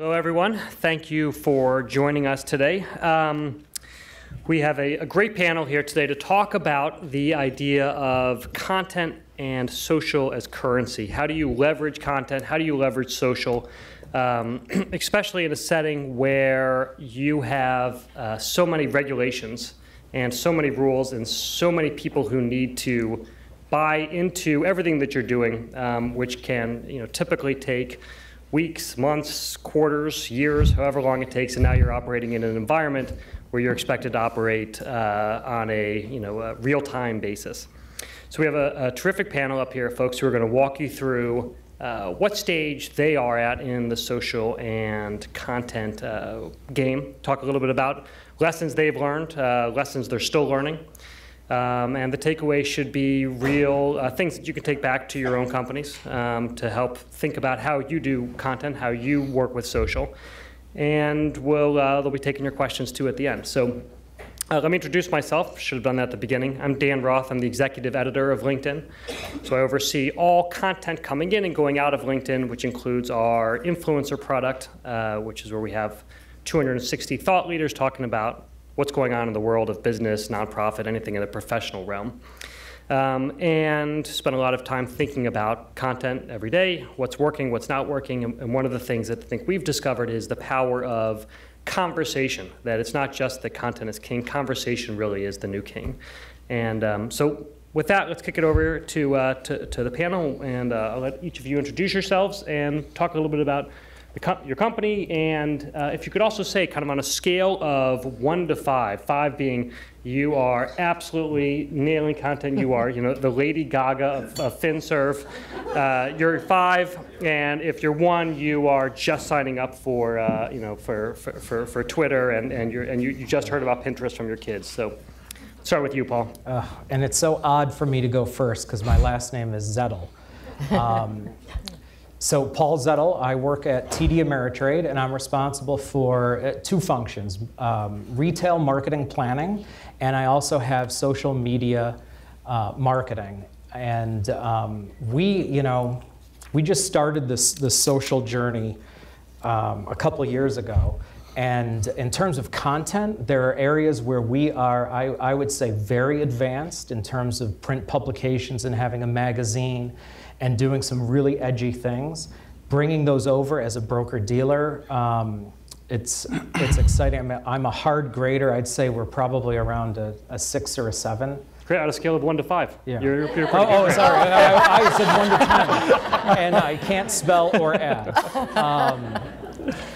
Hello, everyone. Thank you for joining us today. Um, we have a, a, great panel here today to talk about the idea of content and social as currency. How do you leverage content? How do you leverage social? Um, especially in a setting where you have uh, so many regulations and so many rules and so many people who need to buy into everything that you're doing, um, which can you know, typically take weeks, months, quarters, years, however long it takes, and now you're operating in an environment where you're expected to operate uh, on a, you know, real-time basis. So we have a, a, terrific panel up here, folks, who are going to walk you through uh, what stage they are at in the social and content uh, game. Talk a little bit about lessons they've learned, uh, lessons they're still learning, um, and the takeaway should be real uh, things that you can take back to your own companies um, to help think about how you do content, how you work with social. And we'll, uh, they'll be taking your questions too at the end. So uh, let me introduce myself. Should have done that at the beginning. I'm Dan Roth. I'm the executive editor of LinkedIn. So I oversee all content coming in and going out of LinkedIn, which includes our influencer product, uh, which is where we have 260 thought leaders talking about what's going on in the world of business, nonprofit, anything in the professional realm. Um, and spend a lot of time thinking about content every day, what's working, what's not working. And, and one of the things that I think we've discovered is the power of conversation, that it's not just that content is king, conversation really is the new king. And um, so with that, let's kick it over to, uh, to, to, the panel, and uh, I'll let each of you introduce yourselves and talk a little bit about your company, and uh, if you could also say, kind of on a scale of one to five, five being you are absolutely nailing content. You are, you know, the Lady Gaga of, of. Uh, you're five, and if you're one, you are just signing up for, uh, you know, for, for, for, for, Twitter, and, and, you're, and you, you just heard about Pinterest from your kids. So start with you, Paul. And it's so odd for me to go first because my last name is Zettl. Um, so Paul Zettl, I work at TD Ameritrade, and I'm responsible for uh, two functions, um, retail marketing planning, and I also have social media uh, marketing. And um, we, you know, we just started this, this social journey um, a couple years ago. And in terms of content, there are areas where we are, I, I would say, very advanced in terms of print publications and having a magazine and doing some really edgy things. Bringing those over as a broker dealer, um, it's, it's exciting. I'm a, I'm a hard grader. I'd say we're probably around a, a six or a seven. Great, on a scale of one to five. Yeah. You're, you're oh, oh sorry. I, I, said one to ten, and I can't spell or add. Um,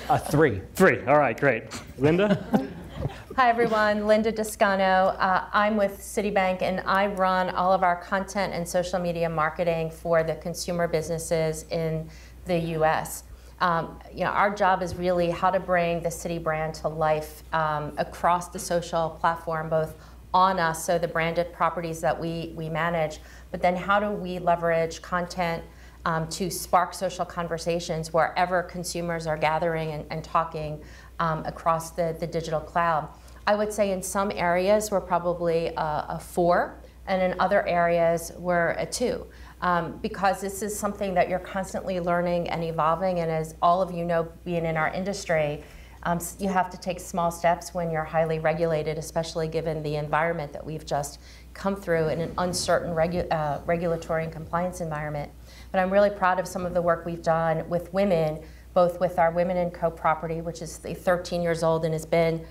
a three. Three. All right, great. Linda. Hi, everyone. Linda Descano. Uh, I'm with Citibank, and I run all of our content and social media marketing for the consumer businesses in the U.S. Um, you know, our job is really how to bring the Citi brand to life um, across the social platform, both on us, so the branded properties that we, we manage, but then how do we leverage content um, to spark social conversations wherever consumers are gathering and, and talking um, across the, the digital cloud. I would say in some areas we're probably a, a four, and in other areas we're a two. Um, because this is something that you're constantly learning and evolving, and as all of you know, being in our industry, um, you have to take small steps when you're highly regulated, especially given the environment that we've just come through in an uncertain regu uh, regulatory and compliance environment. But I'm really proud of some of the work we've done with women, both with our Women & Co property, which is 13 years old and has been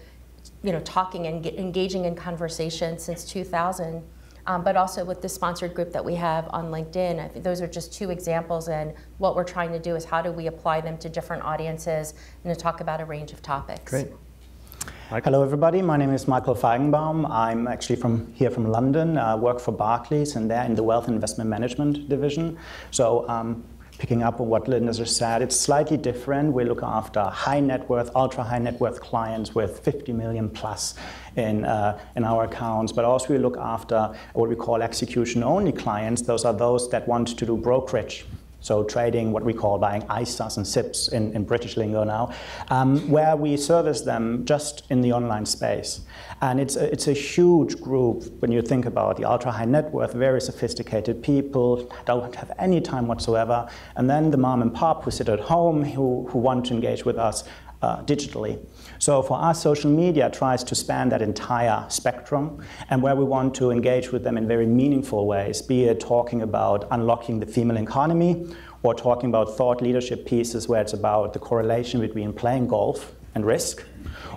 you know, talking and get, engaging in conversation since 2000, um, but also with the sponsored group that we have on LinkedIn. I think those are just two examples, and what we're trying to do is how do we apply them to different audiences and to talk about a range of topics. Great. Hello, everybody. My name is Michael Feigenbaum. I'm actually from here from London. I work for Barclays, and they're in the Wealth Investment Management division. So um, picking up on what Linda said, it's slightly different. We look after high net worth, ultra high net worth clients with 50 million plus in, uh, in our accounts, but also we look after what we call execution only clients. Those are those that want to do brokerage so trading what we call buying ISAs and SIPPs in, in British lingo now, um, where we service them just in the online space. And it's a, it's a huge group when you think about the ultra high net worth, very sophisticated people, don't have any time whatsoever, and then the mom and pop who sit at home who, who want to engage with us uh, digitally. So for us, social media tries to span that entire spectrum and where we want to engage with them in very meaningful ways, be it talking about unlocking the female economy or talking about thought leadership pieces where it's about the correlation between playing golf and risk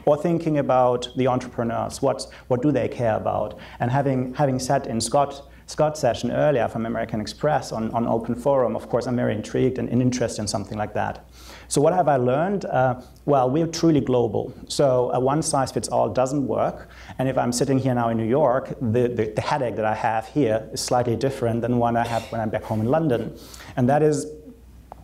or thinking about the entrepreneurs, what's, what do they care about? And having, having sat in Scott Scott's session earlier from American Express on, on Open Forum, of course, I'm very intrigued and, and interested in something like that. So what have I learned? Uh, well, we're truly global. So a one size fits all doesn't work. And if I'm sitting here now in New York, the, the, the headache that I have here is slightly different than one I have when I'm back home in London. And that is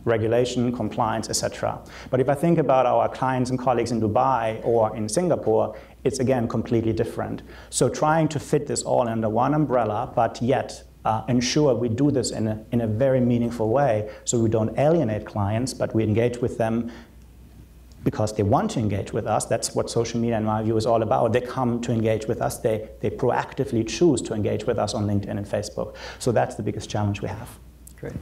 regulation, compliance, etc. But if I think about our clients and colleagues in Dubai or in Singapore, it's again completely different. So trying to fit this all under one umbrella, but yet uh, ensure we do this in a, in a very meaningful way so we don't alienate clients, but we engage with them because they want to engage with us. That's what social media, in my view, is all about. They come to engage with us. They, they proactively choose to engage with us on LinkedIn and Facebook. So that's the biggest challenge we have. Great.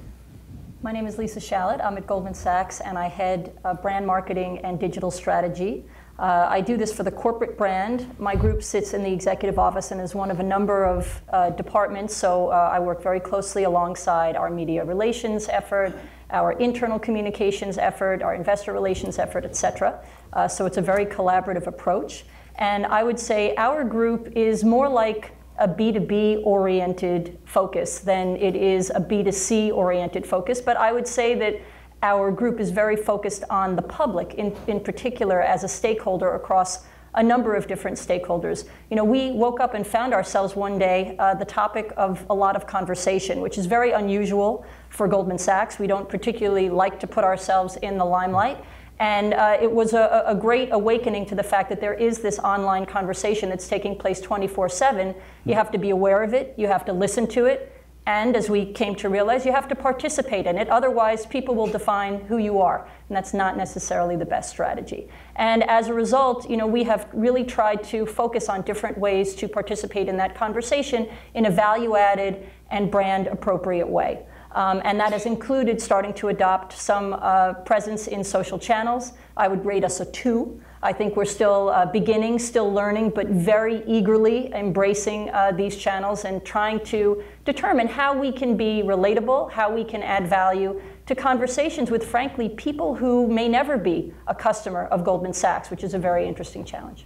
My name is Lisa Shalett. I'm at Goldman Sachs, and I head uh, brand marketing and digital strategy. Uh, I do this for the corporate brand. My group sits in the executive office and is one of a number of uh, departments. So uh, I work very closely alongside our media relations effort, our internal communications effort, our investor relations effort, et cetera. Uh, so it's a very collaborative approach. And I would say our group is more like a B2B oriented focus than it is a B2C oriented focus. But I would say that our group is very focused on the public, in, in particular as a stakeholder across a number of different stakeholders. You know, we woke up and found ourselves one day uh, the topic of a lot of conversation, which is very unusual for Goldman Sachs. We don't particularly like to put ourselves in the limelight. And uh, it was a, a, great awakening to the fact that there is this online conversation that's taking place 24 7. You have to be aware of it, you have to listen to it, and as we came to realize, you have to participate in it. Otherwise, people will define who you are. And that's not necessarily the best strategy. And as a result, you know, we have really tried to focus on different ways to participate in that conversation in a value added and brand appropriate way. Um, and that has included starting to adopt some uh, presence in social channels. I would rate us a two. I think we're still uh, beginning, still learning, but very eagerly embracing uh, these channels and trying to determine how we can be relatable, how we can add value to conversations with, frankly, people who may never be a customer of Goldman Sachs, which is a very interesting challenge.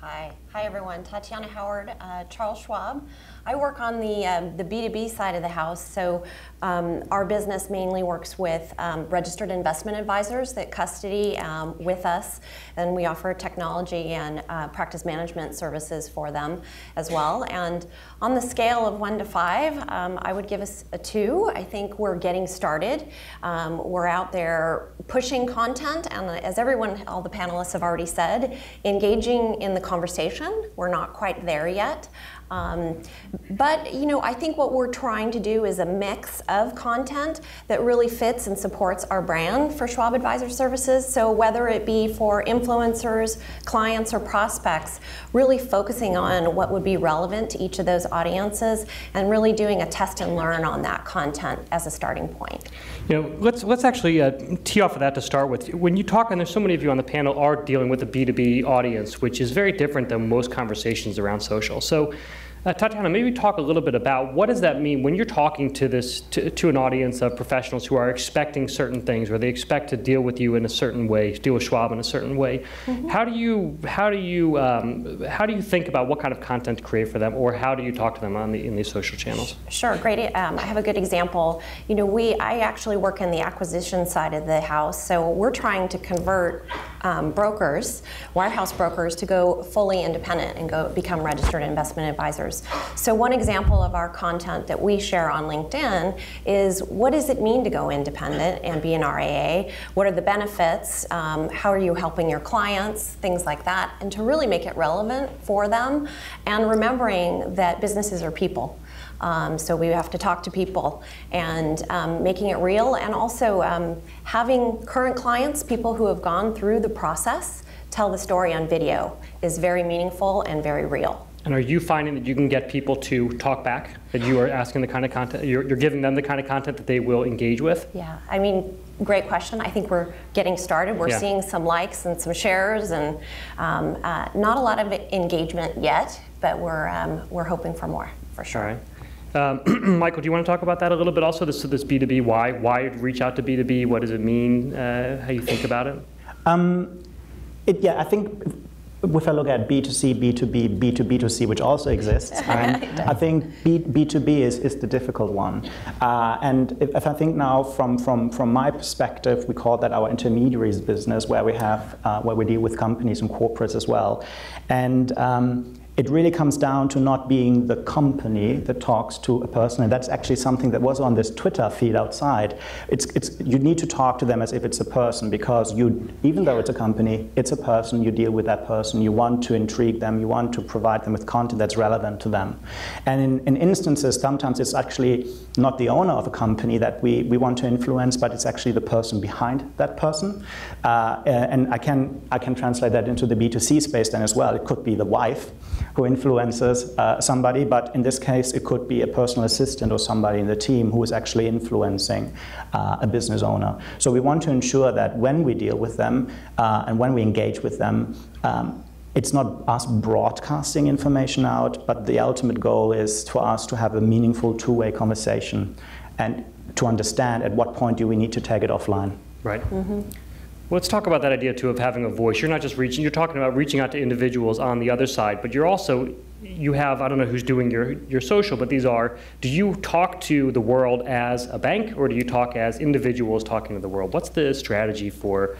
Hi. Hi, everyone. Tatiana Howard, uh, Charles Schwab. I work on the, um, the B2B side of the house, so um, our business mainly works with um, registered investment advisors that custody um, with us, and we offer technology and uh, practice management services for them as well. And on the scale of one to five, um, I would give us a two. I think we're getting started. Um, we're out there pushing content, and as everyone, all the panelists have already said, engaging in the conversation. We're not quite there yet. Um, but you know, I think what we're trying to do is a mix of content that really fits and supports our brand for Schwab Advisor Services. So whether it be for influencers, clients, or prospects, really focusing on what would be relevant to each of those audiences and really doing a test and learn on that content as a starting point. You know, let's let's actually uh, tee off of that to start with. When you talk, and there's so many of you on the panel are dealing with a B2B audience, which is very different than most conversations around social. So uh, Tatiana, maybe talk a little bit about what does that mean when you're talking to this to, to, an audience of professionals who are expecting certain things, or they expect to deal with you in a certain way, deal with Schwab in a certain way. Mm-hmm. How do you how do you um, how do you think about what kind of content to create for them, or how do you talk to them on the in these social channels? Sure, great. Um, I have a good example. You know, we I actually work in the acquisition side of the house, so we're trying to convert um, brokers, wirehouse brokers, to go fully independent and go become registered investment advisors. So one example of our content that we share on LinkedIn is what does it mean to go independent and be an RIA? What are the benefits? Um, how are you helping your clients? Things like that, and to really make it relevant for them, and remembering that businesses are people. Um, so we have to talk to people and um, making it real, and also um, having current clients, people who have gone through the process, tell the story on video is very meaningful and very real. And are you finding that you can get people to talk back? That you are asking the kind of content, you're, you're giving them the kind of content that they will engage with? Yeah, I mean, great question. I think we're getting started. We're Yeah. seeing some likes and some shares, and um, uh, not a lot of engagement yet, but we're um, we're hoping for more for sure. right. Um, Michael, do you want to talk about that a little bit also? This, this B2B, why? Why reach out to B2B? What does it mean? Uh, how you think about it? Um, it, yeah, I think if I look at B2C, B2B, B2B2C, which also exists, um, I think B, B2B is, is the difficult one. Uh, and if, if I think now from, from, from my perspective, we call that our intermediaries business, where we have uh, where we deal with companies and corporates as well. And um, it really comes down to not being the company that talks to a person, and that's actually something that was on this Twitter feed outside. It's, it's, you need to talk to them as if it's a person because you, even though it's a company, it's a person. You deal with that person. You want to intrigue them. You want to provide them with content that's relevant to them. And in, in instances, sometimes it's actually not the owner of a company that we, we want to influence, but it's actually the person behind that person. Uh, and I can I can translate that into the B2C space then as well. It could be the wife who influences uh, somebody, but in this case, it could be a personal assistant or somebody in the team who is actually influencing uh, a business owner. So we want to ensure that when we deal with them uh, and when we engage with them, um, it's not us broadcasting information out, but the ultimate goal is for us to have a meaningful two-way conversation and to understand at what point do we need to take it offline. Right. Let's talk about that idea too of having a voice. You're not just reaching, you're talking about reaching out to individuals on the other side, but you're also, you have, I don't know who's doing your, your social, but these are, do you talk to the world as a bank or do you talk as individuals talking to the world? What's the strategy for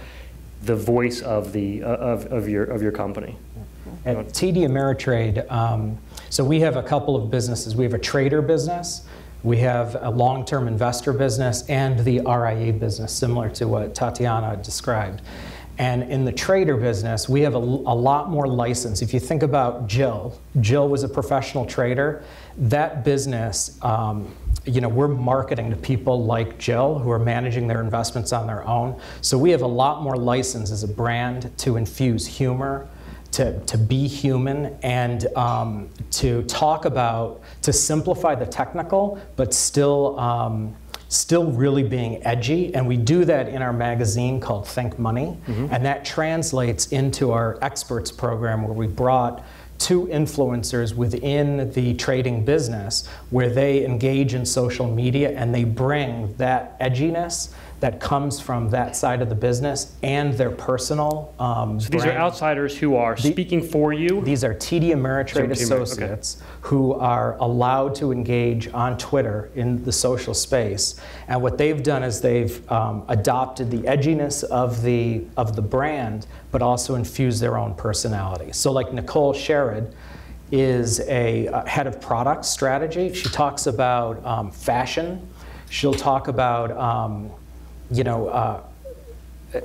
the voice of, the, uh, of, of, your, of your company? At TD Ameritrade, um, so we have a couple of businesses. We have a trader business, we have a long-term investor business, and the RIA business, similar to what Tatiana described. And in the trader business, we have a, a lot more license. If you think about Jill, Jill was a professional trader. That business, um, you know, we're marketing to people like Jill who are managing their investments on their own. So we have a lot more license as a brand to infuse humor, to, to be human and um, to talk about, to simplify the technical, but still, um, still really being edgy. And we do that in our magazine called Think Money. And that translates into our experts program where we brought two influencers within the trading business where they engage in social media and they bring that edginess that comes from that side of the business and their personal um, So these are outsiders who are speaking for you. These are TD Ameritrade Ameritrade, okay. associates who are allowed to engage on Twitter in the social space. And what they've done is they've um, adopted the edginess of the, of the brand, but also infused their own personality. So, like Nicole Sherrod is a uh, head of product strategy. She talks about um, fashion. She'll talk about, um, you know, uh,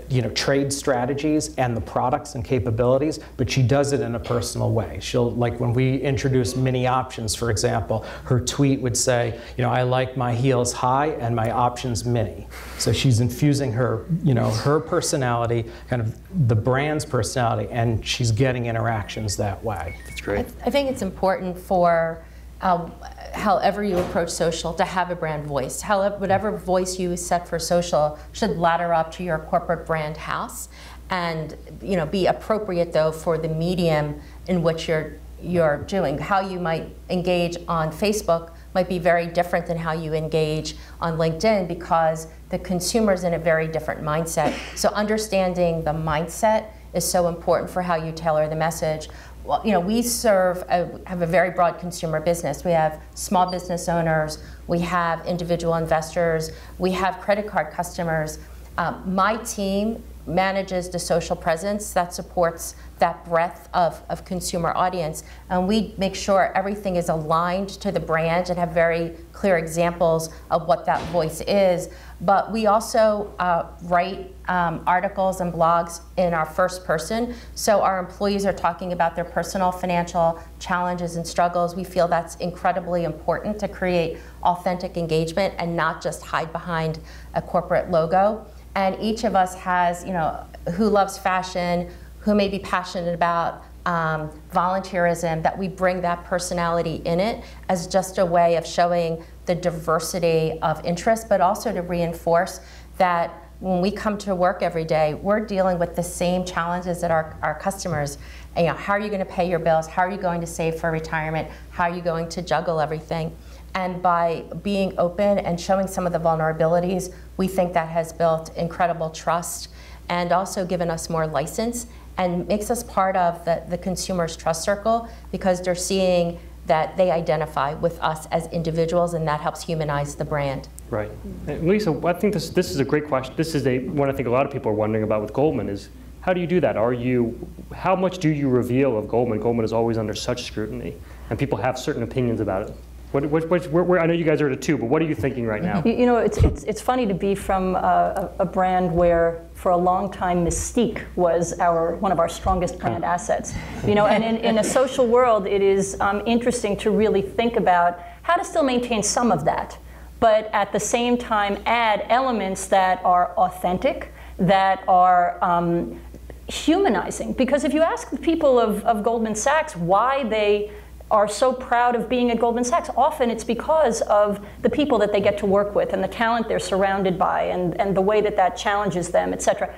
you know, trade strategies and the products and capabilities, but she does it in a personal way. She'll, like when we introduce mini options, for example, her tweet would say, you know, I like my heels high and my options mini. So she's infusing her, you know, her personality, kind of the brand's personality, and she's getting interactions that way. That's great. I think it's important for um, however you approach social to have a brand voice. However, whatever voice you set for social should ladder up to your corporate brand house, and you know be appropriate though for the medium in which you're you're doing. How you might engage on Facebook might be very different than how you engage on LinkedIn because the consumer's in a very different mindset. So understanding the mindset is so important for how you tailor the message well, you know, we serve, a, have a very broad consumer business. We have small business owners, we have individual investors, we have credit card customers. Um, my team, manages the social presence that supports that breadth of, of consumer audience. And we make sure everything is aligned to the brand and have very clear examples of what that voice is. But we also uh, write um, articles and blogs in our first person. So our employees are talking about their personal financial challenges and struggles. We feel that's incredibly important to create authentic engagement and not just hide behind a corporate logo. And each of us has, you know, who loves fashion, who may be passionate about um, volunteerism, that we bring that personality in it as just a way of showing the diversity of interest, but also to reinforce that when we come to work every day, we're dealing with the same challenges that our, our customers. You know, how are you going to pay your bills? How are you going to save for retirement? How are you going to juggle everything? And by being open and showing some of the vulnerabilities, we think that has built incredible trust and also given us more license and makes us part of the, the consumer's trust circle because they're seeing that they identify with us as individuals and that helps humanize the brand. Right. And Lisa, I think this, this is a great question. This is a, one I think a lot of people are wondering about with Goldman is how do you do that? Are you, how much do you reveal of Goldman? Goldman is always under such scrutiny and people have certain opinions about it. What, what, what, where, where, I know you guys are at a two, but what are you thinking right now? You, you know, it's, it's, it's funny to be from a, a, brand where for a long time mystique was our, one of our strongest brand assets. You know, and in, in a social world, it is um, interesting to really think about how to still maintain some of that, but at the same time add elements that are authentic, that are um, humanizing. Because if you ask the people of, of Goldman Sachs why they are so proud of being at Goldman Sachs. Often it's because of the people that they get to work with and the talent they're surrounded by and, and the way that that challenges them, et cetera.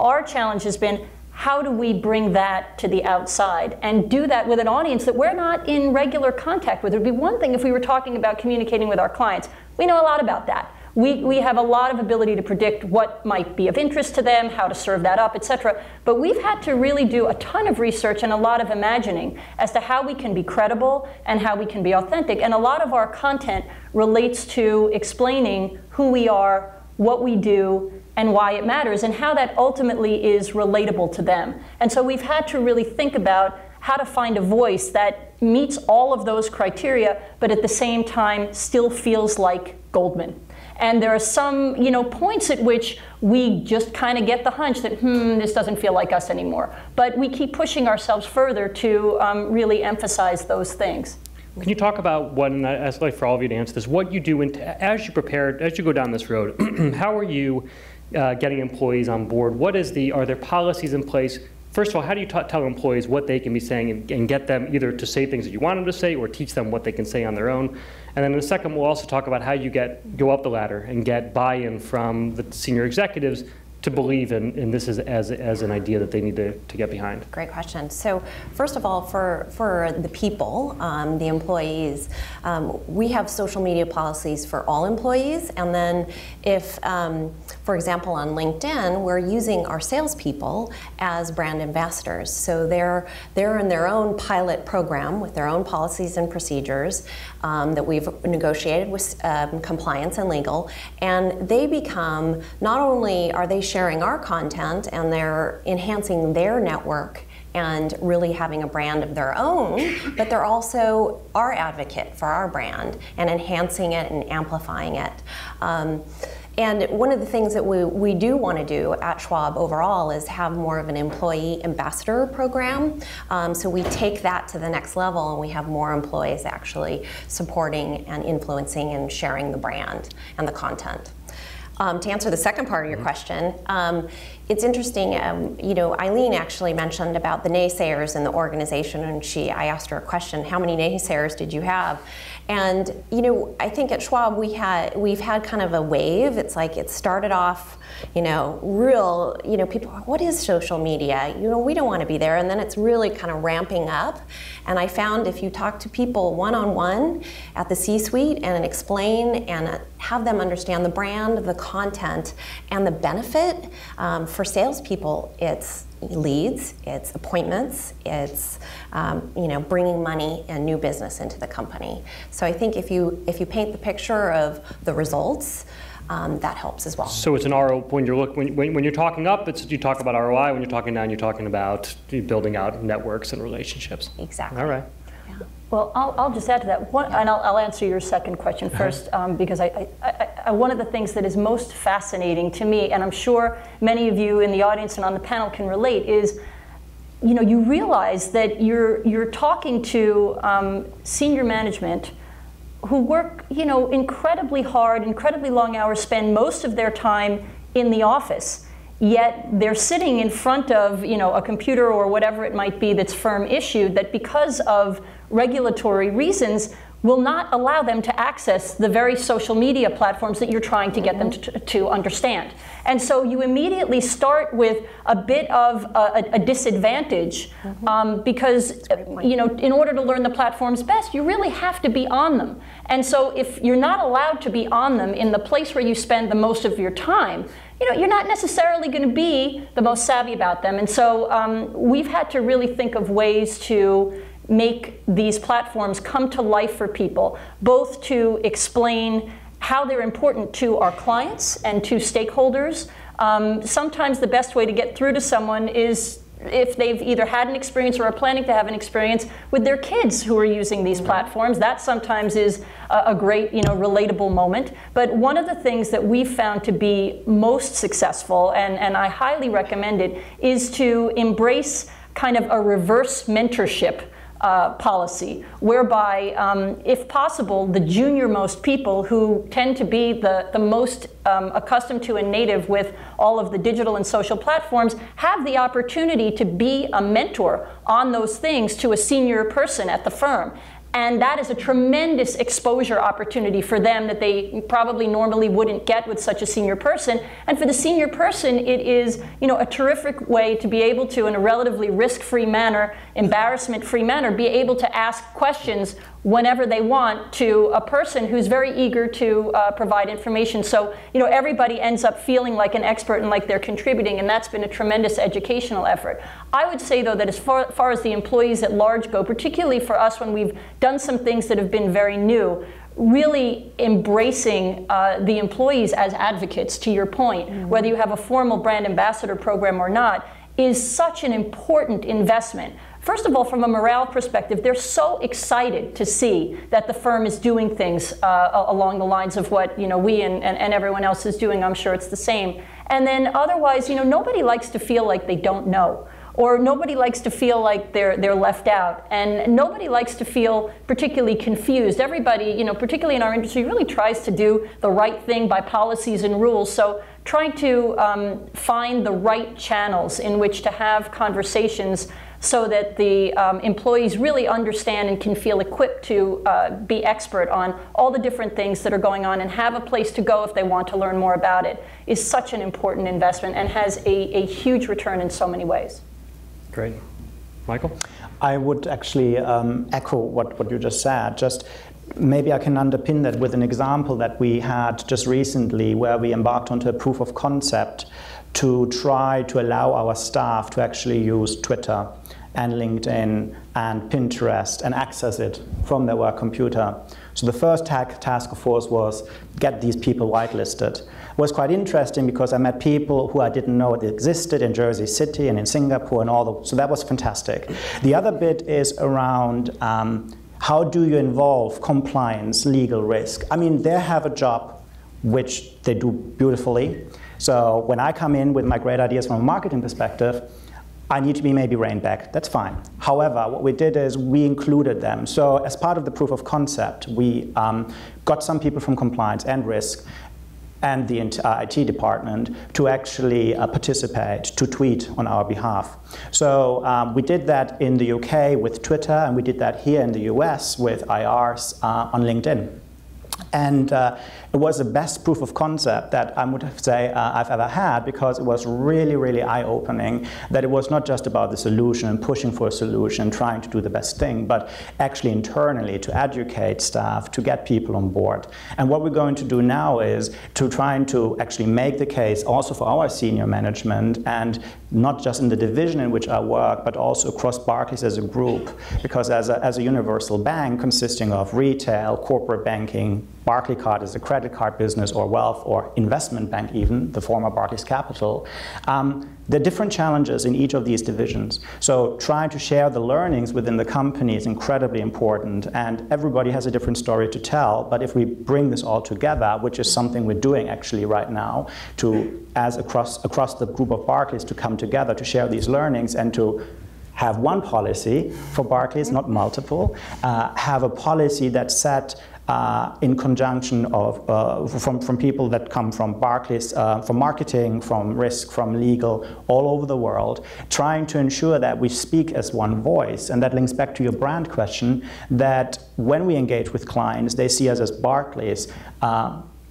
Our challenge has been how do we bring that to the outside and do that with an audience that we're not in regular contact with? It would be one thing if we were talking about communicating with our clients. We know a lot about that we, we have a lot of ability to predict what might be of interest to them, how to serve that up, et cetera. But we've had to really do a ton of research and a lot of imagining as to how we can be credible and how we can be authentic. And a lot of our content relates to explaining who we are, what we do, and why it matters, and how that ultimately is relatable to them. And so we've had to really think about how to find a voice that meets all of those criteria, but at the same time still feels like Goldman. And there are some, you know, points at which we just kind of get the hunch that, hmm, this doesn't feel like us anymore. But we keep pushing ourselves further to um, really emphasize those things. Can you talk about what, and I'd like for all of you to answer this, what you do in, as you prepare, as you go down this road, how are you uh, getting employees on board? What is the, are there policies in place first of all, how do you tell employees what they can be saying and, and, get them either to say things that you want them to say or teach them what they can say on their own? And then in a second, we'll also talk about how you get go up the ladder and get buy-in from the senior executives to believe in, in this as, as, as an idea that they need to, to get behind? Great question. So first of all, for, for the people, um, the employees, um, we have social media policies for all employees. And then if, um, for example, on LinkedIn, we're using our salespeople as brand ambassadors. So they're, they're in their own pilot program with their own policies and procedures um, that we've negotiated with um, compliance and legal. And they become, not only are they sharing our content and they're enhancing their network and really having a brand of their own, but they're also our advocate for our brand and enhancing it and amplifying it. Um, and one of the things that we, we do want to do at Schwab overall is have more of an employee ambassador program. Um, so we take that to the next level and we have more employees actually supporting and influencing and sharing the brand and the content. Um, to answer the second part of your mm-hmm. question, um, it's interesting. Um, you know, Eileen actually mentioned about the naysayers in the organization, and she, I asked her a question: How many naysayers did you have? And you know, I think at Schwab we had we've had kind of a wave. It's like it started off, you know, real. You know, people, what is social media? You know, we don't want to be there, and then it's really kind of ramping up. And I found if you talk to people one on one at the C-suite and explain and have them understand the brand, the content, and the benefit um, for salespeople, it's leads, it's appointments, it's um, you know bringing money and new business into the company. So I think if you if you paint the picture of the results, um, that helps as well. So it's an RO when you're look when, when, when you're talking up, it's you talk about ROI. When you're talking down, you're talking about building out networks and relationships. Exactly. All right. Yeah. Well, I'll, I'll just add to that, one, and I'll, I'll answer your second question first, um, because I, I, I, one of the things that is most fascinating to me, and I'm sure many of you in the audience and on the panel can relate, is you know you realize that you're you're talking to um, senior management who work you know incredibly hard, incredibly long hours, spend most of their time in the office yet they're sitting in front of you know a computer or whatever it might be that's firm issued that because of regulatory reasons will not allow them to access the very social media platforms that you're trying to get them to, to understand. And so you immediately start with a bit of a, a disadvantage mm-hmm. um, because, you know, in order to learn the platforms best, you really have to be on them. And so if you're not allowed to be on them in the place where you spend the most of your time, you know, you're not necessarily going to be the most savvy about them. And so um, we've had to really think of ways to make these platforms come to life for people, both to explain how they're important to our clients and to stakeholders. Um, sometimes the best way to get through to someone is if they've either had an experience or are planning to have an experience with their kids who are using these platforms. That sometimes is a, a great, you know, relatable moment. But one of the things that we've found to be most successful, and, and I highly recommend it, is to embrace kind of a reverse mentorship uh, policy, whereby, um, if possible, the junior most people who tend to be the, the most um, accustomed to and native with all of the digital and social platforms have the opportunity to be a mentor on those things to a senior person at the firm. And that is a tremendous exposure opportunity for them that they probably normally wouldn't get with such a senior person. And for the senior person, it is you know, a terrific way to be able to, in a relatively risk-free manner, embarrassment-free manner, be able to ask questions whenever they want to a person who's very eager to uh, provide information. So, you know, everybody ends up feeling like an expert and like they're contributing, and that's been a tremendous educational effort. I would say, though, that as far, far as the employees at large go, particularly for us when we've done some things that have been very new, really embracing uh, the employees as advocates, to your point, mm-hmm. whether you have a formal brand ambassador program or not, is such an important investment First of all, from a morale perspective, they're so excited to see that the firm is doing things uh, along the lines of what you know we and, and, and everyone else is doing. I'm sure it's the same. And then otherwise, you know, nobody likes to feel like they don't know or nobody likes to feel like they're they're left out and nobody likes to feel particularly confused everybody you know particularly in our industry really tries to do the right thing by policies and rules so trying to um, find the right channels in which to have conversations so that the um, employees really understand and can feel equipped to uh, be expert on all the different things that are going on and have a place to go if they want to learn more about it is such an important investment and has a, a huge return in so many ways. Great. Michael? I would actually um, echo what, what you just said. Just maybe I can underpin that with an example that we had just recently where we embarked onto a proof of concept to try to allow our staff to actually use Twitter and LinkedIn and Pinterest and access it from their work computer. So the first task force was get these people whitelisted. It was quite interesting because I met people who I didn't know existed in Jersey City and in Singapore and all the, so that was fantastic. The other bit is around um, how do you involve compliance, legal risk? I mean, they have a job which they do beautifully. So when I come in with my great ideas from a marketing perspective, I need to be maybe reined back. That's fine. However, what we did is we included them. So as part of the proof of concept, we um, got some people from compliance and risk and the IT department to actually uh, participate, to tweet on our behalf. So um, we did that in the UK with Twitter, and we did that here in the US with IRs uh, on LinkedIn. And uh, it was the best proof of concept that I would say uh, I've ever had because it was really, really eye-opening that it was not just about the solution and pushing for a solution, trying to do the best thing, but actually internally to educate staff, to get people on board. And what we're going to do now is to trying to actually make the case also for our senior management and not just in the division in which I work, but also across Barclays as a group. Because as a, as a universal bank consisting of retail, corporate banking, banking, Barclaycard is a credit card business or wealth or investment bank even, the former Barclays Capital. Um, there are different challenges in each of these divisions. So trying to share the learnings within the company is incredibly important and everybody has a different story to tell. But if we bring this all together, which is something we're doing actually right now, to as across across the group of Barclays to come together to share these learnings and to have one policy for Barclays, not multiple, uh, have a policy that set uh, in conjunction of, uh, from, from people that come from Barclays, uh, from marketing, from risk, from legal, all over the world, trying to ensure that we speak as one voice. And that links back to your brand question, that when we engage with clients, they see us as Barclays.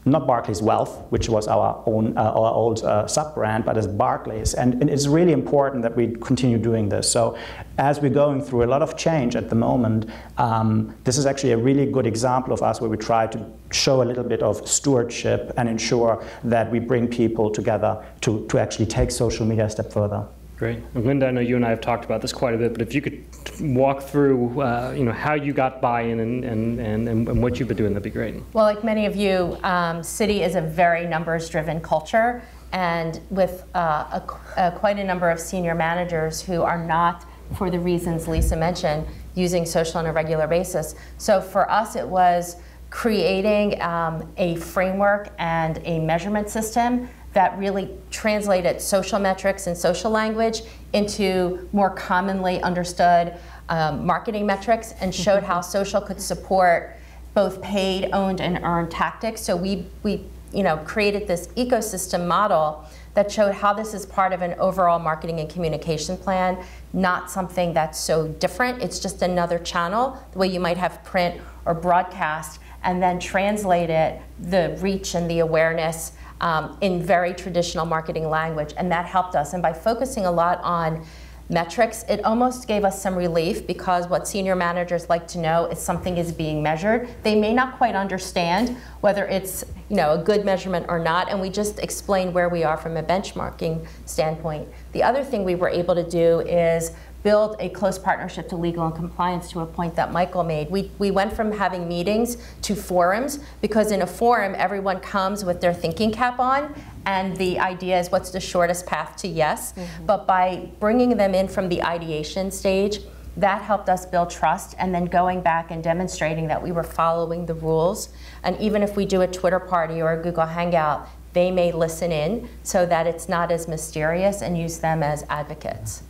Not Barclays Wealth, which was our own, uh, our old uh, sub-brand, but as Barclays. And, and, it's really important that we continue doing this. So as we're going through a lot of change at the moment, um, this is actually a really good example of us where we try to show a little bit of stewardship and ensure that we bring people together to, to actually take social media a step further. Great. Linda, I know you and I have talked about this quite a bit, but if you could walk through, uh, you know, how you got buy-in and, and, and, and what you've been doing, that'd be great. Well, like many of you, um, Citi is a very numbers-driven culture, and with uh, a, a, quite a number of senior managers who are not, for the reasons Lisa mentioned, using social on a regular basis. So for us, it was creating um, a framework and a measurement system that really translated social metrics and social language into more commonly understood um, marketing metrics and showed mm-hmm. how social could support both paid, owned, and earned tactics. So we, we you know, created this ecosystem model that showed how this is part of an overall marketing and communication plan, not something that's so different. It's just another channel, the way you might have print or broadcast, and then translate it, the reach and the awareness um, in very traditional marketing language, and that helped us. And by focusing a lot on metrics, it almost gave us some relief because what senior managers like to know is something is being measured. They may not quite understand whether it's you know, a good measurement or not, and we just explained where we are from a benchmarking standpoint. The other thing we were able to do is build a close partnership to legal and compliance to a point that Michael made. We, we went from having meetings to forums because in a forum, everyone comes with their thinking cap on and the idea is what's the shortest path to yes. Mm -hmm. But by bringing them in from the ideation stage, that helped us build trust and then going back and demonstrating that we were following the rules. And even if we do a Twitter party or a Google Hangout, they may listen in so that it's not as mysterious and use them as advocates.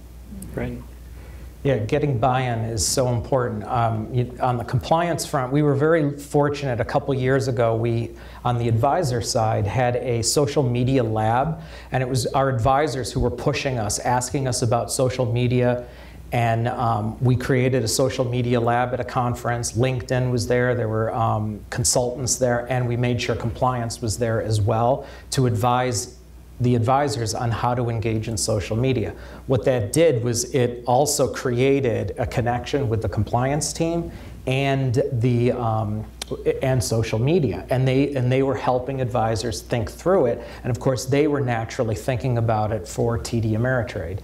Great. Yeah, getting buy-in is so important. Um, you, on the compliance front, we were very fortunate a couple years ago. We, on the advisor side, had a social media lab, and it was our advisors who were pushing us, asking us about social media, and um, we created a social media lab at a conference. LinkedIn was there, there were um, consultants there, and we made sure compliance was there as well to advise the advisors on how to engage in social media. What that did was it also created a connection with the compliance team and the um, and social media, and they and they were helping advisors think through it, and of course they were naturally thinking about it for TD Ameritrade.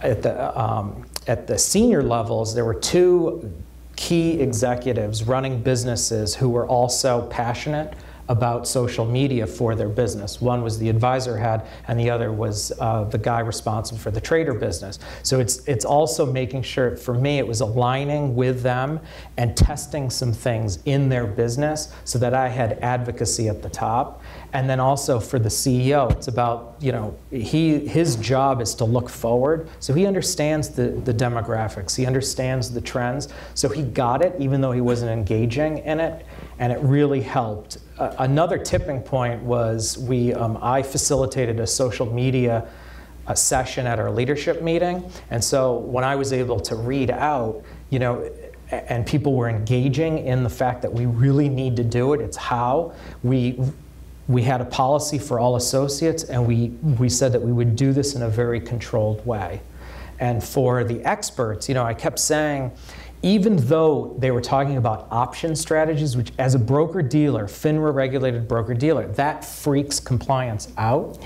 At the um, at the senior levels, there were two key executives running businesses who were also passionate about social media for their business. One was the advisor had, and the other was uh, the guy responsible for the trader business. So it's, it's also making sure, for me, it was aligning with them and testing some things in their business so that I had advocacy at the top. And then also for the CEO, it's about, you know, he, his job is to look forward. So he understands the, the demographics, he understands the trends. So he got it, even though he wasn't engaging in it and it really helped. Another tipping point was we, um, I facilitated a social media a session at our leadership meeting, and so when I was able to read out, you know, and people were engaging in the fact that we really need to do it. It's how we we had a policy for all associates, and we we said that we would do this in a very controlled way. And for the experts, you know, I kept saying, even though they were talking about option strategies, which as a broker dealer, FINRA regulated broker dealer, that freaks compliance out.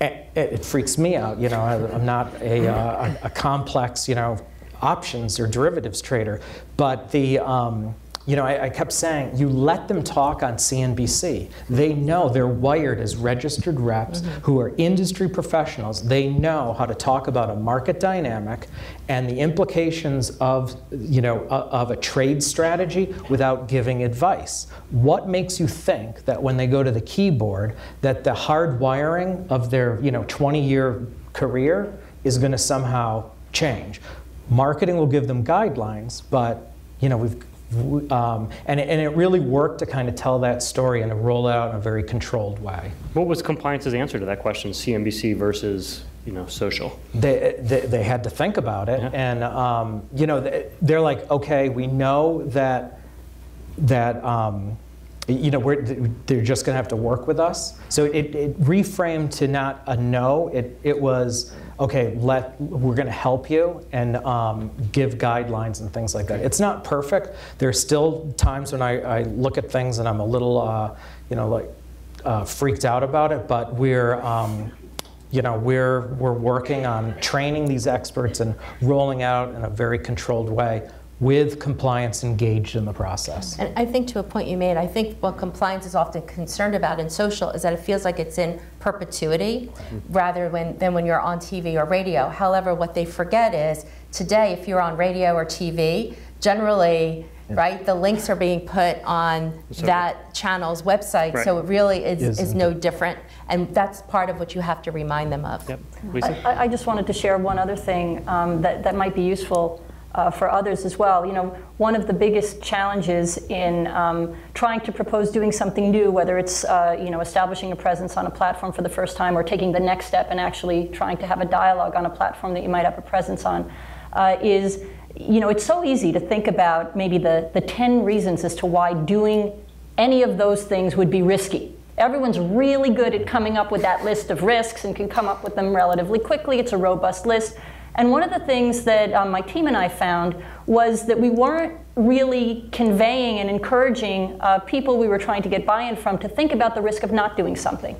It, it, freaks me out. You know, I, am not a, uh, a, a, complex, you know, options or derivatives trader, but the um, you know, I, I, kept saying, you let them talk on CNBC. They know they're wired as registered reps mm-hmm. who are industry professionals. They know how to talk about a market dynamic and the implications of, you know, of a trade strategy without giving advice. What makes you think that when they go to the keyboard, that the hard wiring of their, you know, 20-year career is going to somehow change? Marketing will give them guidelines, but you know, we've um, and, it, and, it, really worked to kind of tell that story and to roll it out in a very controlled way. What was compliance's answer to that question, CNBC versus you know social? They, they, they had to think about it, yeah. and um, you know they're like, okay, we know that that. Um, you know, they're just going to have to work with us. So it, it reframed to not a no. It, it was okay, let, we're going to help you and um, give guidelines and things like that. It's not perfect. There's still times when I, I look at things and I'm a little, uh, you know, like uh, freaked out about it, but we're, um, you know, we're, we're working on training these experts and rolling out in a very controlled way with compliance engaged in the process. And I think to a point you made, I think what compliance is often concerned about in social is that it feels like it's in perpetuity rather when, than when you're on TV or radio. However, what they forget is today, if you're on radio or TV, generally, right, the links are being put on that channel's website, right. so it really is, is no different. And that's part of what you have to remind them of. Yep. I, I, just wanted to share one other thing um, that, that might be useful uh, for others as well. You know, one of the biggest challenges in um, trying to propose doing something new, whether it's uh, you know establishing a presence on a platform for the first time or taking the next step and actually trying to have a dialogue on a platform that you might have a presence on, uh, is you know it's so easy to think about maybe the the ten reasons as to why doing any of those things would be risky. Everyone's really good at coming up with that list of risks and can come up with them relatively quickly. It's a robust list. And one of the things that um, my team and I found was that we weren't really conveying and encouraging uh, people we were trying to get buy-in from to think about the risk of not doing something.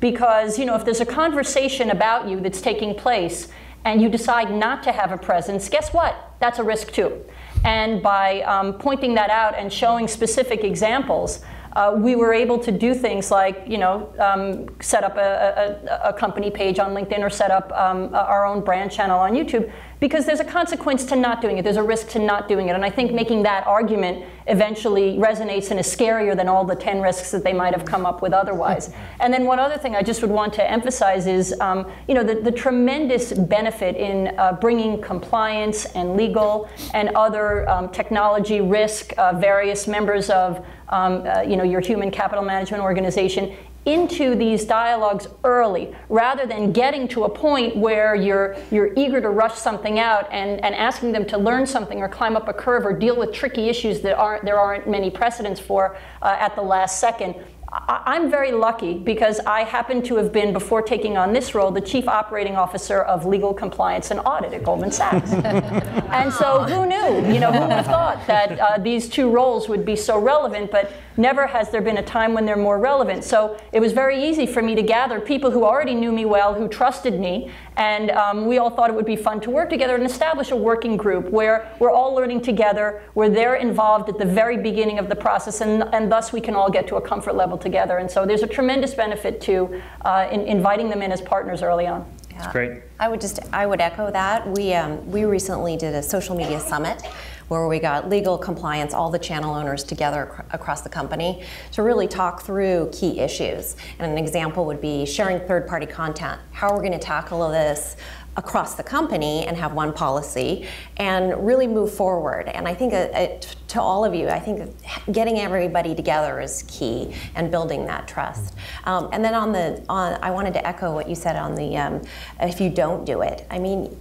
Because, you know, if there's a conversation about you that's taking place and you decide not to have a presence, guess what? That's a risk too. And by um, pointing that out and showing specific examples, uh, we were able to do things like, you know, um, set up a, a, a, company page on LinkedIn or set up um, our own brand channel on YouTube because there's a consequence to not doing it. There's a risk to not doing it. And I think making that argument eventually resonates and is scarier than all the 10 risks that they might have come up with otherwise. and then one other thing I just would want to emphasize is, um, you know, the, the, tremendous benefit in uh, bringing compliance and legal and other um, technology risk, uh, various members of, um, uh, you know, your human capital management organization into these dialogues early rather than getting to a point where you're, you're eager to rush something out and, and asking them to learn something or climb up a curve or deal with tricky issues that aren't, there aren't many precedents for uh, at the last second. I'm very lucky because I happen to have been, before taking on this role, the Chief Operating Officer of Legal Compliance and Audit at Goldman Sachs. and so who knew? You know, who would have thought that uh, these two roles would be so relevant, but never has there been a time when they're more relevant. So it was very easy for me to gather people who already knew me well, who trusted me, and um, we all thought it would be fun to work together and establish a working group where we're all learning together, where they're involved at the very beginning of the process, and, and thus we can all get to a comfort level together. And so there's a tremendous benefit to uh, in inviting them in as partners early on. That's great. I would just I would echo that. We um, we recently did a social media summit where we got legal compliance, all the channel owners together ac across the company to really talk through key issues. And an example would be sharing third-party content. How are we going to tackle this across the company and have one policy and really move forward. And I think uh, uh, to all of you, I think getting everybody together is key and building that trust. Um, and then on the, on, I wanted to echo what you said on the, um, if you don't do it, I mean,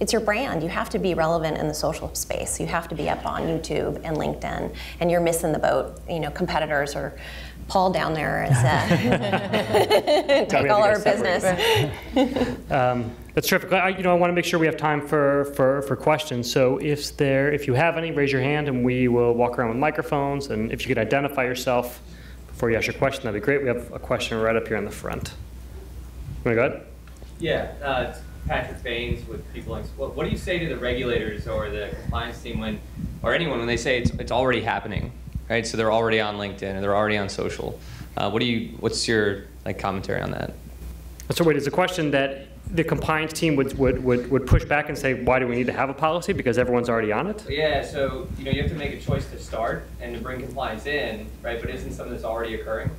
it's your brand. You have to be relevant in the social space. You have to be up on YouTube and LinkedIn, and you're missing the boat. You know, competitors are Paul down there is uh, take all our business. um, that's terrific. I, you know, I want to make sure we have time for, for, for questions. So if there, if you have any, raise your hand, and we will walk around with microphones. And if you could identify yourself before you ask your question, that'd be great. We have a question right up here in the front. You want to go ahead? Yeah. Uh, Patrick Baines with People What, what do you say to the regulators or the compliance team when, or anyone when they say it's, it's already happening, right? So they're already on LinkedIn or they're already on social. Uh, what do you? What's your like commentary on that? So wait, is a question that the compliance team would, would, would, would push back and say, why do we need to have a policy? Because everyone's already on it? Yeah, so you know you have to make a choice to start and to bring compliance in, right? But isn't something that's already occurring?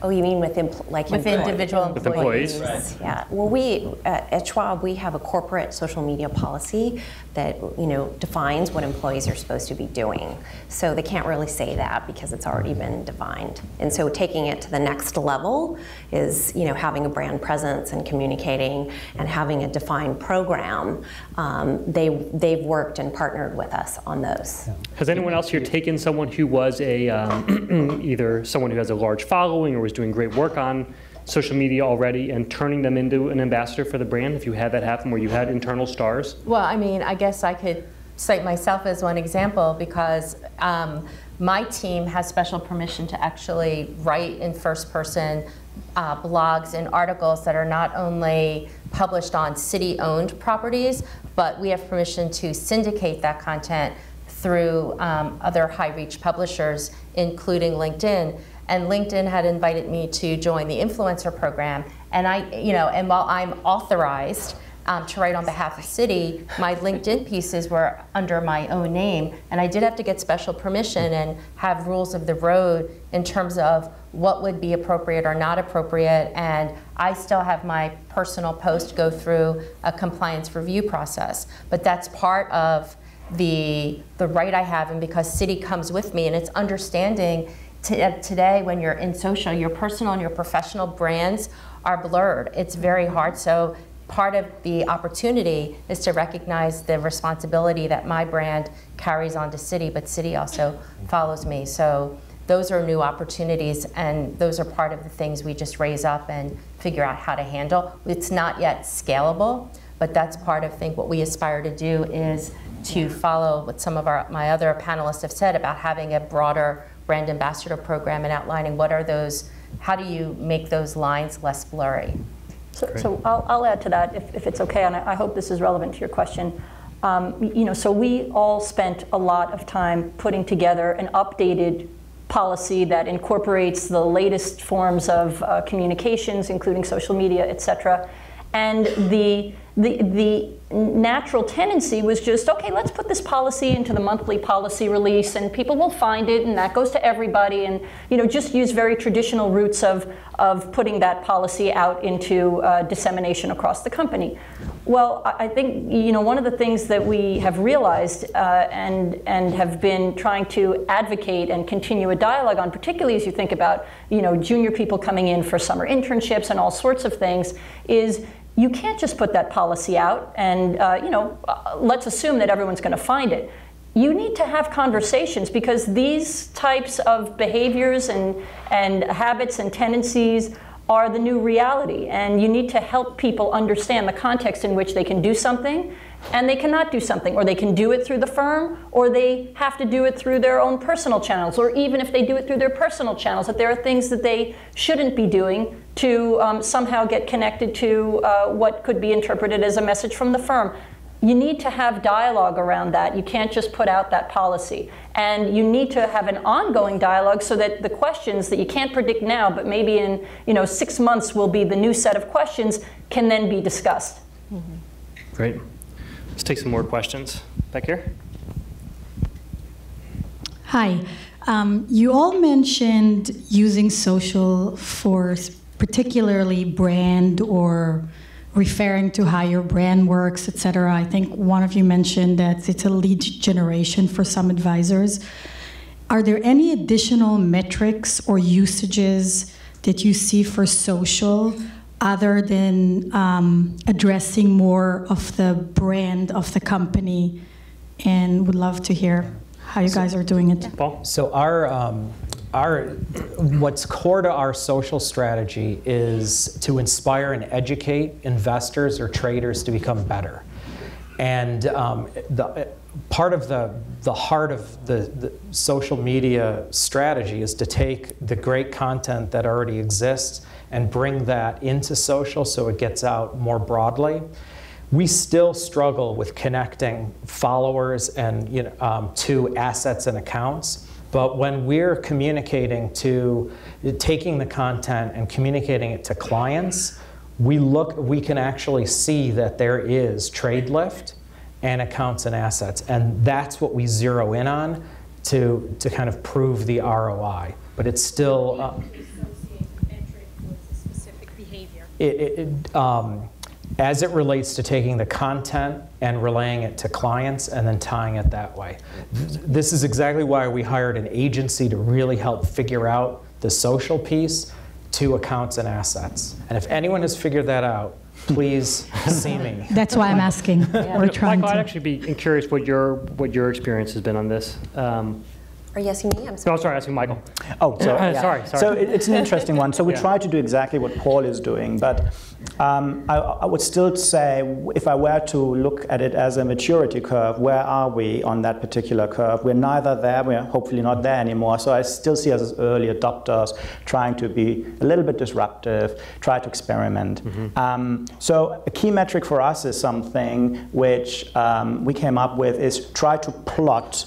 Oh, you mean with empl- like With employees? individual With employees. employees? Yeah. Well, we at, at Schwab we have a corporate social media policy that you know defines what employees are supposed to be doing. So they can't really say that because it's already been defined. And so taking it to the next level is you know having a brand presence and communicating and having a defined program. Um, they they've worked and partnered with us on those. Has anyone else here taken someone who was a, um, either someone who has a large following or was doing great work on social media already and turning them into an ambassador for the brand? If you had that happen where you had internal stars? Well, I mean, I guess I could cite myself as one example because um, my team has special permission to actually write in first person uh, blogs and articles that are not only published on Citi owned properties, but we have permission to syndicate that content through um, other high reach publishers, including LinkedIn. And LinkedIn had invited me to join the influencer program. And I, you know, and while I'm authorized, um, to write on behalf of Citi, my LinkedIn pieces were under my own name, and I did have to get special permission and have rules of the road in terms of what would be appropriate or not appropriate. And I still have my personal post go through a compliance review process, but that's part of the the right I have, and because Citi comes with me, and it's understanding. Uh, Today, when you're in social, your personal and your professional brands are blurred. It's very hard. So part of the opportunity is to recognize the responsibility that my brand carries on to Citi, but Citi also follows me. So those are new opportunities, and those are part of the things we just raise up and figure out how to handle. It's not yet scalable, but that's part of think what we aspire to do is to follow what some of our my other panelists have said about having a broader brand ambassador program and outlining what are those, how do you make those lines less blurry? So, so I'll, I'll add to that if, if it's okay, and I I hope this is relevant to your question. Um, you know, so we all spent a lot of time putting together an updated policy that incorporates the latest forms of uh, communications, including social media, et cetera. And the, the, the natural tendency was just, okay, let's put this policy into the monthly policy release and people will find it and that goes to everybody and, you know, just use very traditional routes of, of putting that policy out into uh, dissemination across the company. Well, I think, you know, one of the things that we have realized uh, and, and have been trying to advocate and continue a dialogue on, particularly as you think about, you know, junior people coming in for summer internships and all sorts of things, is you can't just put that policy out and, uh, you know, uh, let's assume that everyone's going to find it. You need to have conversations because these types of behaviors and, and habits and tendencies are the new reality. And you need to help people understand the context in which they can do something and they cannot do something, or they can do it through the firm, or they have to do it through their own personal channels, or even if they do it through their personal channels, that there are things that they shouldn't be doing to um, somehow get connected to uh, what could be interpreted as a message from the firm. You need to have dialogue around that. You can't just put out that policy. And you need to have an ongoing dialogue so that the questions that you can't predict now, but maybe in you know, six months will be the new set of questions, can then be discussed. Great. Let's take some more questions. Back here? Hi. Um, you all mentioned using social for s- particularly brand or referring to how your brand works, et cetera. I think one of you mentioned that it's a lead generation for some advisors. Are there any additional metrics or usages that you see for social other than um, addressing more of the brand of the company? And would love to hear how you guys are doing it. Paul? So our, um, our, what's core to our social strategy is to inspire and educate investors or traders to become better. And um, the, part of the, the heart of the, the social media strategy is to take the great content that already exists and bring that into social so it gets out more broadly. we still struggle with connecting followers and you know, um, to assets and accounts. But when we're communicating to, taking the content and communicating it to clients, we look, we can actually see that there is trade lift and accounts and assets, and that's what we zero in on to to kind of prove the ROI. But it's still. Uh, it, it, um, as it relates to taking the content and relaying it to clients and then tying it that way. This is exactly why we hired an agency to really help figure out the social piece to accounts and assets. And if anyone has figured that out, please see me. That's why I'm asking. Yeah. We're trying Michael, to. I'd actually be curious what your what your experience has been on this. Um, Are you asking me? I'm no, sorry. sorry, asking Michael. Oh, so, Uh, sorry, sorry. So it- it's an interesting one. So we Yeah. try to do exactly what Paul is doing, but um, I, I would still say if I were to look at it as a maturity curve, where are we on that particular curve? We're neither there, we're hopefully not there anymore. So I still see us as early adopters trying to be a little bit disruptive, try to experiment. Um, so a key metric for us is something which um, we came up with is try to plot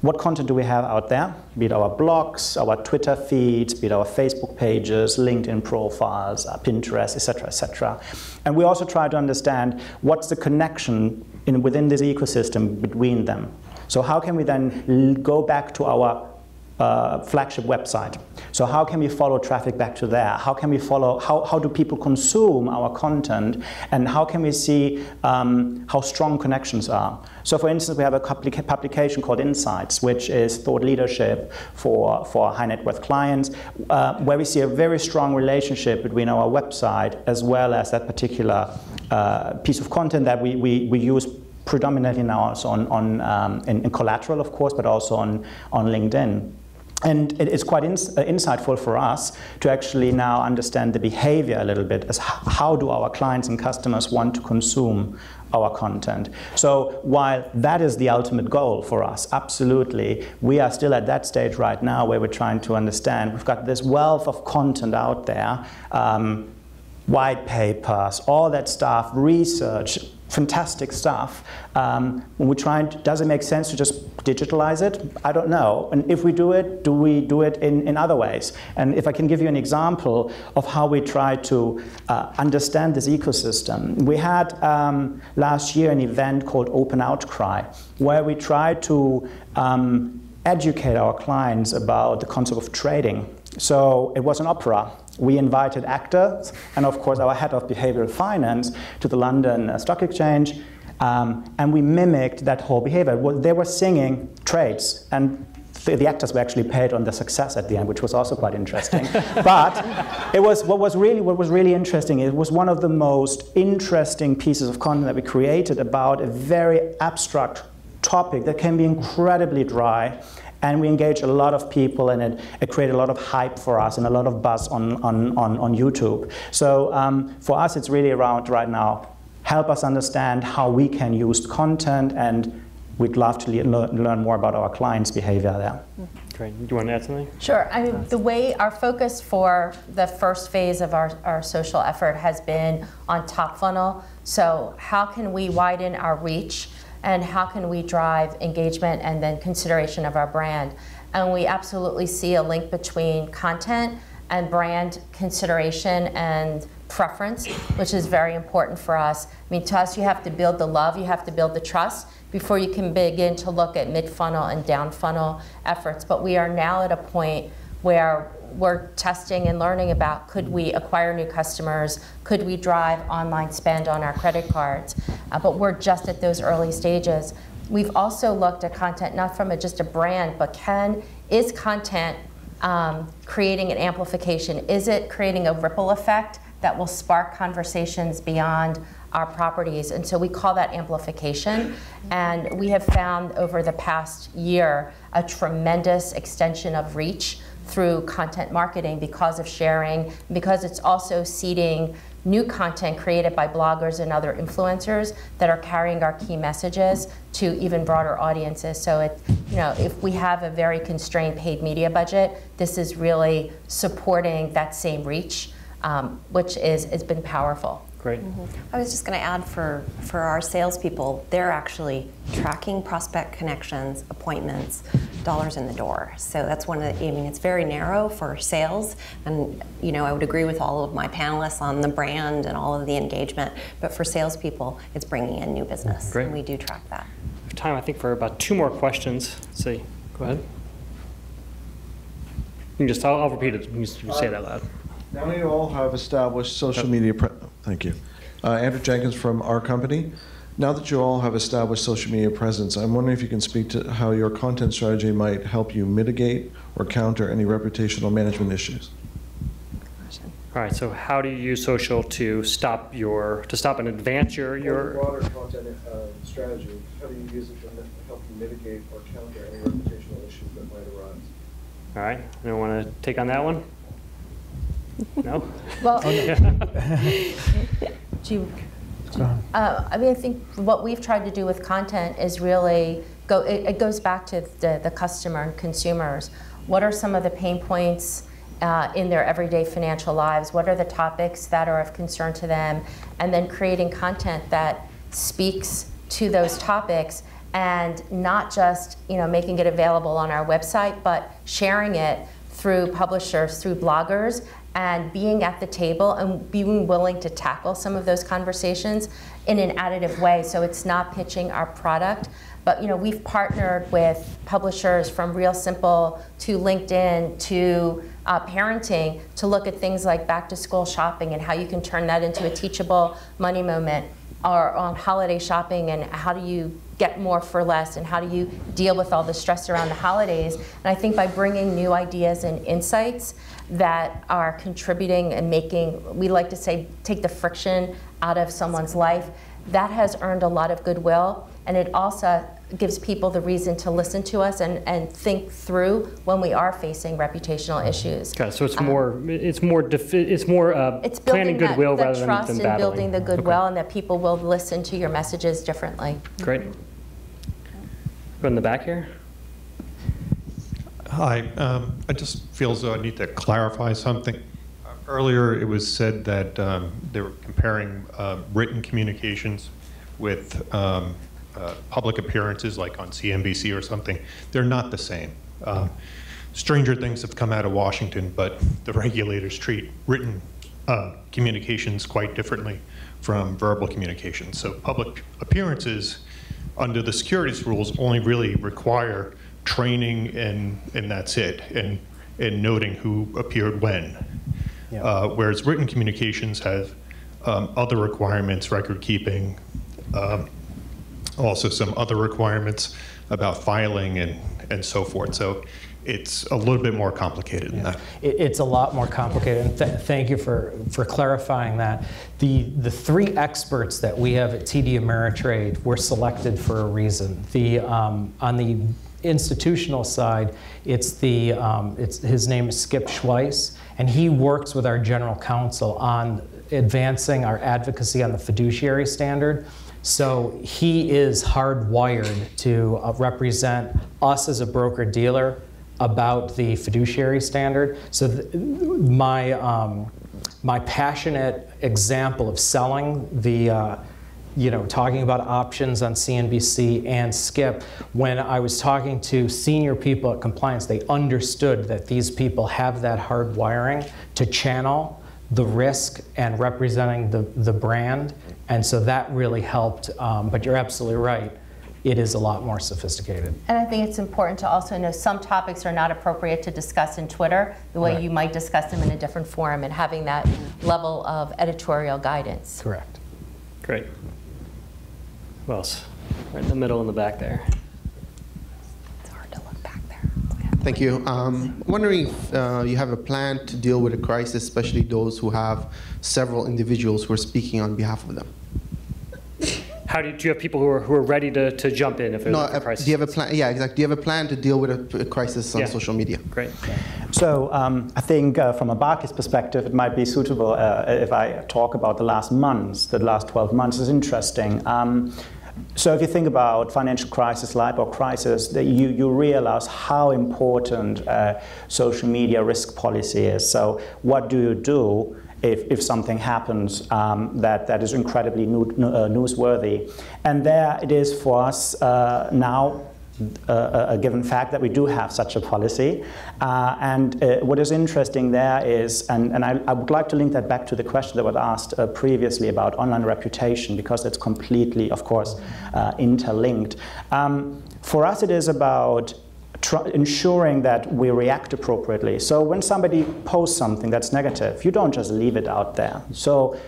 what content do we have out there, be it our blogs, our Twitter feeds, be it our Facebook pages, LinkedIn profiles, uh, Pinterest, etc., etc. And we also try to understand what's the connection in, within this ecosystem between them. So how can we then go back to our uh, flagship website. So how can we follow traffic back to there? How can we follow, how, how do people consume our content? And how can we see um, how strong connections are? So for instance, we have a publica- publication called Insights, which is thought leadership for, for high net worth clients, uh, where we see a very strong relationship between our website as well as that particular uh, piece of content that we, we, we use predominantly now also on, on um, in, in collateral, of course, but also on, on LinkedIn. And it is quite ins- uh, insightful for us to actually now understand the behavior a little bit as how do our clients and customers want to consume our content. So while that is the ultimate goal for us, absolutely, we are still at that stage right now where we're trying to understand. We've got this wealth of content out there. Um, white papers, all that stuff, research, fantastic stuff. Um, when we try and, does it make sense to just digitalize it? I don't know. And if we do it, do we do it in, in other ways? And if I can give you an example of how we try to uh, understand this ecosystem, we had um, last year an event called Open Outcry, where we tried to um, educate our clients about the concept of trading. So it was an opera. We invited actors and, of course, our head of behavioral finance to the London uh, Stock Exchange, um, and we mimicked that whole behavior. Well, They were singing trades, and the, the actors were actually paid on the success at the end, which was also quite interesting. but it was what was really what was really interesting. It was one of the most interesting pieces of content that we created about a very abstract topic that can be incredibly dry and we engage a lot of people and it, it created a lot of hype for us and a lot of buzz on, on, on, on youtube so um, for us it's really around right now help us understand how we can use content and we'd love to le- learn more about our clients behavior there Great. Do you want to add something? Sure. I mean, the way our focus for the first phase of our, our social effort has been on top funnel. So, how can we widen our reach and how can we drive engagement and then consideration of our brand? And we absolutely see a link between content and brand consideration and preference, which is very important for us. I mean, to us, you have to build the love, you have to build the trust before you can begin to look at mid funnel and down funnel efforts. But we are now at a point where we're testing and learning about could we acquire new customers, could we drive online spend on our credit cards, uh, but we're just at those early stages. We've also looked at content not from a, just a brand, but can is content um, creating an amplification? Is it creating a ripple effect that will spark conversations beyond our properties? And so we call that amplification. And we have found over the past year a tremendous extension of reach through content marketing because of sharing, because it's also seeding new content created by bloggers and other influencers that are carrying our key messages to even broader audiences. So it, you know, if we have a very constrained paid media budget, this is really supporting that same reach, um, which is has been powerful. Great. I was just going to add for, for our salespeople, they're actually tracking prospect connections, appointments, dollars in the door. So that's one of the, I mean, it's very narrow for sales. And, you know, I would agree with all of my panelists on the brand and all of the engagement. But for salespeople, it's bringing in new business. Great. And we do track that. We have time, I think, for about two more questions. Let's see. Go ahead. You can just, I'll, I'll repeat it. You can just you say it out loud. Now you all have established social media, pre- thank you. Uh, Andrew Jenkins from our company. Now that you all have established social media presence, I'm wondering if you can speak to how your content strategy might help you mitigate or counter any reputational management issues. All right, so how do you use social to stop your, to stop and advance your, your, broader content uh, strategy, how do you use it to help you mitigate or counter any reputational issues that might arise? all right, anyone want to take on that one? No? Well, do uh, I mean, I think what we've tried to do with content is really go, it, it goes back to the, the customer and consumers. What are some of the pain points uh, in their everyday financial lives? What are the topics that are of concern to them? And then creating content that speaks to those topics and not just you know making it available on our website, but sharing it through publishers, through bloggers, and being at the table and being willing to tackle some of those conversations in an additive way. So it's not pitching our product, but you know we've partnered with publishers from Real Simple to LinkedIn to uh, parenting to look at things like back to school shopping and how you can turn that into a teachable money moment or on holiday shopping and how do you get more for less and how do you deal with all the stress around the holidays and i think by bringing new ideas and insights that are contributing and making we like to say take the friction out of someone's life that has earned a lot of goodwill and it also gives people the reason to listen to us and, and think through when we are facing reputational issues Okay, so it's Um, more, it's more, defi- it's more uh, it's planning goodwill that rather than trust than and battling. building the Okay, goodwill and that people will listen to your messages differently Great. Go in the back here. Hi, um, I just feel as though I need to clarify something. Uh, Earlier, it was said that um, they were comparing uh, written communications with um, uh, public appearances, like on CNBC or something. They're not the same. Um, Stranger things have come out of Washington, but the regulators treat written uh, communications quite differently from verbal communications. So public appearances, under the securities rules, only really require training and, and that's it, and, and noting who appeared when. Yeah. Uh, whereas written communications have um, other requirements, record keeping, um, also some other requirements about filing and, and so forth. So it's a little bit more complicated than that. It, it's a lot more complicated, and th- thank you for, for clarifying that. The, the three experts that we have at TD Ameritrade were selected for a reason. The, um, on the institutional side, it's the, um, it's, his name is Skip Schweiss, and he works with our general counsel on advancing our advocacy on the fiduciary standard. So he is hardwired to uh, represent us as a broker dealer about the fiduciary standard. So th- my um, my passionate example of selling the uh, you know talking about options on CNBC and Skip when I was talking to senior people at compliance they understood that these people have that hard wiring to channel the risk and representing the, the brand and so that really helped um, but you're absolutely right it is a lot more sophisticated And I think it's important to also know some topics are not appropriate to discuss in Twitter the way Right. you might discuss them in a different forum and having that level of editorial guidance. correct Great. Who else? Right in the middle in the back there. It's hard to look back there. Thank you. Um, wondering if uh, you have a plan to deal with a crisis, especially those who have several individuals who are speaking on behalf of them. How do you, do you have people who are, who are ready to, to jump in if there's No, a uh, crisis? do you have a plan? Yeah, exactly. Do you have a plan to deal with a, a crisis on Yeah. social media? Great. So um, I think uh, from a Barclays perspective, it might be suitable uh, if I talk about the last months. The last 12 months is interesting. Um, so if you think about financial crisis, LIBOR crisis, you, you realize how important uh, social media risk policy is. So what do you do if, if something happens um, that, that is incredibly uh, newsworthy. And there it is for us uh, now uh, a given fact that we do have such a policy. Uh, and uh, what is interesting there is, and, and I, I, would like to link that back to the question that was asked uh, previously about online reputation, because it's completely, of course, uh, interlinked. Um, for us, it is about ensuring that we react appropriately. So when somebody posts something that's negative, you don't just leave it out there. So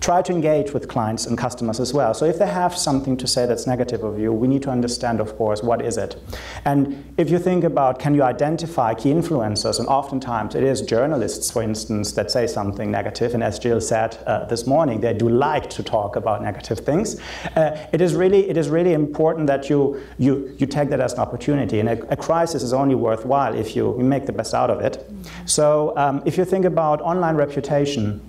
try to engage with clients and customers as well. So if they have something to say that's negative of you, we need to understand, of course, what is it. And if you think about can you identify key influencers, and oftentimes it is journalists, for instance, that say something negative, and as Jill said uh, this morning, they do like to talk about negative things. Uh, it is really it is really important that you you you take that as an opportunity, and a, a crisis is only worthwhile if you, you make the best out of it. So um, if you think about online reputation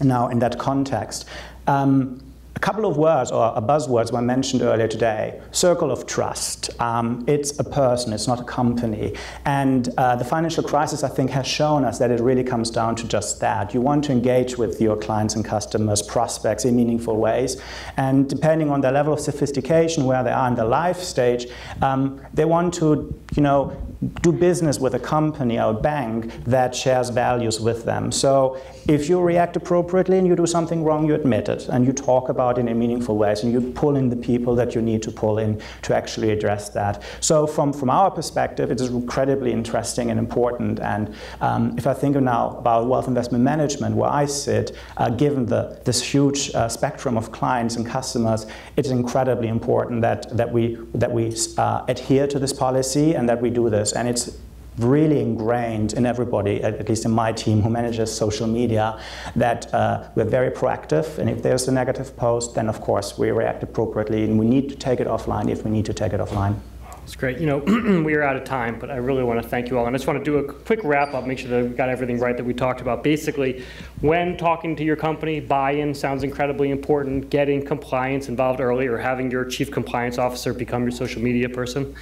now in that context. Um, a couple of words or buzzwords were mentioned earlier today. Circle of trust. Um, it's a person, it's not a company. And uh, the financial crisis, I think, has shown us that it really comes down to just that. You want to engage with your clients and customers, prospects in meaningful ways. And depending on their level of sophistication, where they are in the life stage, um, they want to, you know, do business with a company or a bank that shares values with them. So if you react appropriately and you do something wrong, you admit it and you talk about it in a meaningful way. and you pull in the people that you need to pull in to actually address that. So from, from our perspective, it is incredibly interesting and important. And um, if I think now about wealth investment management, where I sit, uh, given the, this huge uh, spectrum of clients and customers, it's incredibly important that, that we, that we uh, adhere to this policy and that we do this. And it's really ingrained in everybody, at least in my team who manages social media, that uh, we're very proactive. And if there's a negative post, then of course we react appropriately and we need to take it offline if we need to take it offline. It's great. You know, we are out of time, but I really want to thank you all. And I just want to do a quick wrap up, make sure that we got everything right that we talked about. Basically, when talking to your company, buy in sounds incredibly important. Getting compliance involved early or having your chief compliance officer become your social media person.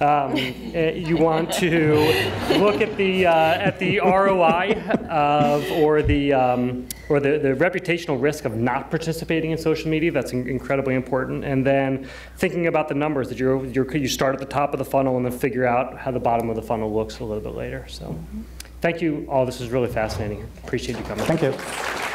Um, eh, you want to look at the uh, at the ROI of or the um, or the, the reputational risk of not participating in social media. That's in- incredibly important. And then thinking about the numbers that you you start at the top of the funnel and then figure out how the bottom of the funnel looks a little bit later. So, thank you all. This is really fascinating. Appreciate you coming. Thank you.